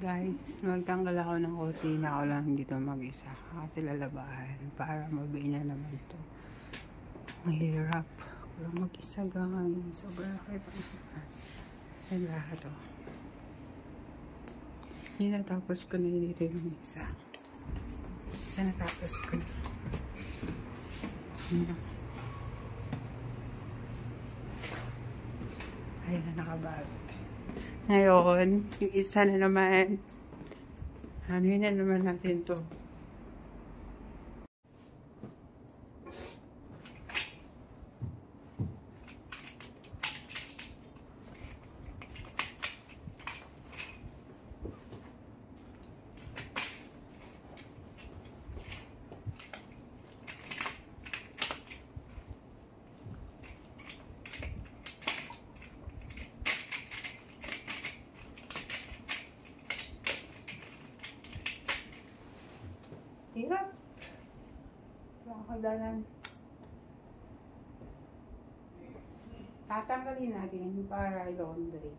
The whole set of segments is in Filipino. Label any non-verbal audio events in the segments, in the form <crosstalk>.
Guys, magtanggal ako ng kurtina ako lang dito mag-isa. Kasi lalabahan para mabuhay na naman to. Mahirap. Lang mag-isa guys. Sobrang hirap. Yan lahat to. Hindi natapos ko na dito yung isa. Isa natapos ko na. Yan. Ayun na nakabalot. Ngayon, yung isa na naman. Ano na naman natin to? Hirap. Mga kagdanan. Tatanggalin natin para laundry.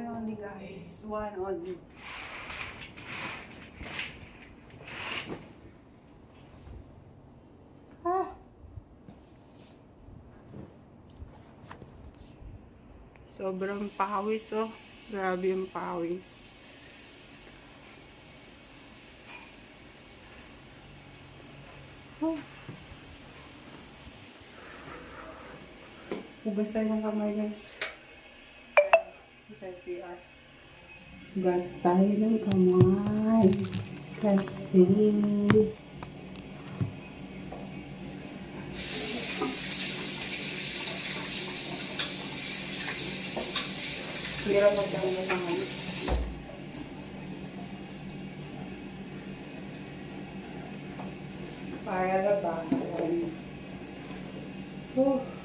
One only guys. One only. Ah. Sobrang pawis oh. Grabe yung pawis. Oh. Hugas tayo ng kamay guys. Hugas tayo ng kamay. Kasi... Hirap magtanggal ng kamay. Para labahan. Oh.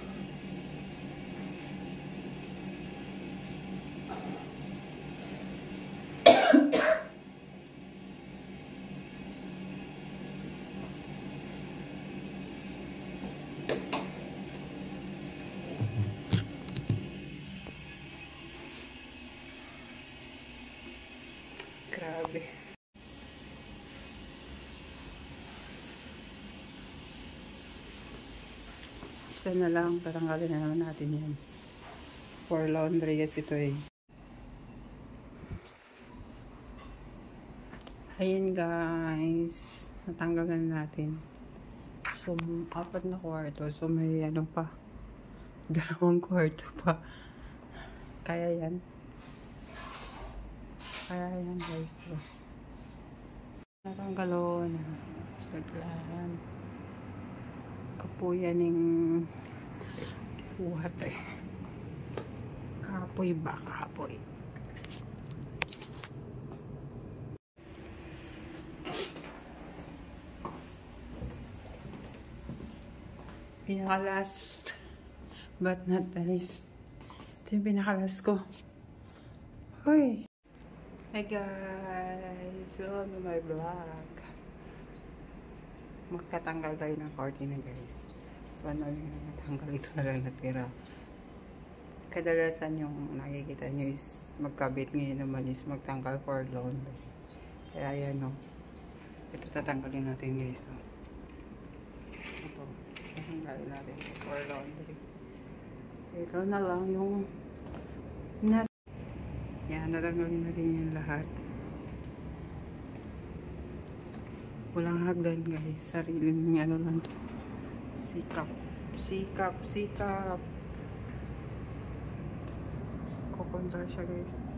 Grabe. Isa na lang, tatanggalin na naman natin yan. For laundry kasi ito eh. Ayun guys, natanggal na natin. So, apat na kwarto. So, may ano pa. <laughs> Dalawang kwarto pa. Kaya yan. Kaya yan guys. Natanggalon. Saglan. Kapuyan ng buhat eh. Kapoy ba? Kapoy. Pinaka-last. But not the least. Ito yung pinaka-last ko. Hoy! Hi guys! Welcome to my vlog. Magtatanggal tayo ng cortina guys. So ano yung natanggal ito na lang natira. Kadalasan yung nakikita nyo is magkabit ngayon naman is magtanggal for laundry. Kaya yan o. Ito tatanggalin natin guys. Oh. Ito. Tatanggalin natin for laundry. Ito na lang yung yan, natanggalin natin yung lahat. Walang hagdan guys. Sariling ano lang. Sikap. Sikap, sikap. Kukontar siya guys.